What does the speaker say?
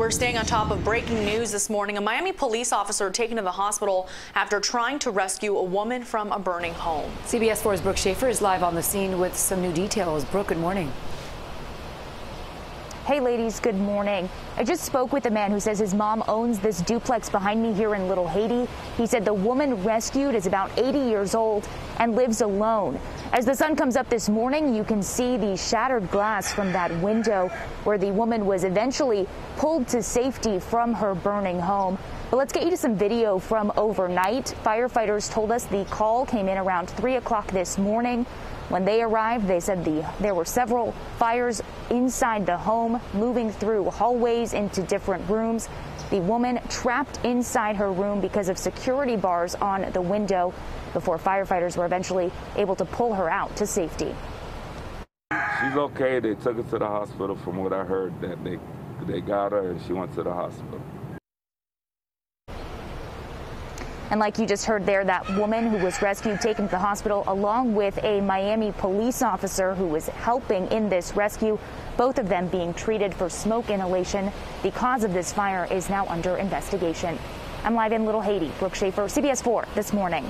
We're staying on top of breaking news this morning. A Miami police officer taken to the hospital after trying to rescue a woman from a burning home. CBS 4's Brooke Shafer is live on the scene with some new details. Brooke, good morning. Hey, ladies, good morning. I just spoke with a man who says his mom owns this duplex behind me here in Little Haiti. He said the woman rescued is about 80 years old and lives alone. As the sun comes up this morning, you can see the shattered glass from that window where the woman was eventually pulled to safety from her burning home. But let's get you to some video from overnight. Firefighters told us the call came in around 3 o'clock this morning. When they arrived, they said the, there were several fires inside the home, moving through hallways into different rooms. The woman trapped inside her room because of security bars on the window before firefighters were eventually able to pull her out to safety. She's okay. They took her to the hospital from what I heard that they they got her and she went to the hospital. And like you just heard there, that woman who was rescued, taken to the hospital, along with a Miami police officer who was helping in this rescue, both of them being treated for smoke inhalation. The cause of this fire is now under investigation. I'm live in Little Haiti. Brooke Shafer, CBS 4 this morning.